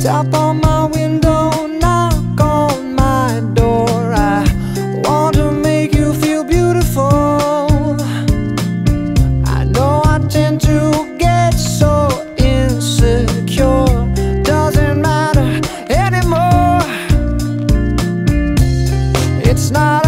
Tap on my window, knock on my door. I want to make you feel beautiful. I know I tend to get so insecure. Doesn't matter anymore. It's not